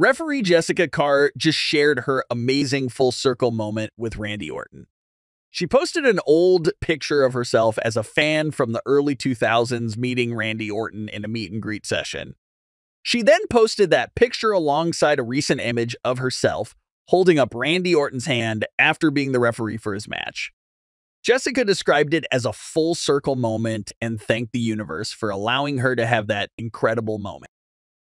Referee Jessika Carr just shared her amazing full circle moment with Randy Orton. She posted an old picture of herself as a fan from the early 2000s meeting Randy Orton in a meet and greet session. She then posted that picture alongside a recent image of herself holding up Randy Orton's hand after being the referee for his match. Jessica described it as a full circle moment and thanked the universe for allowing her to have that incredible moment.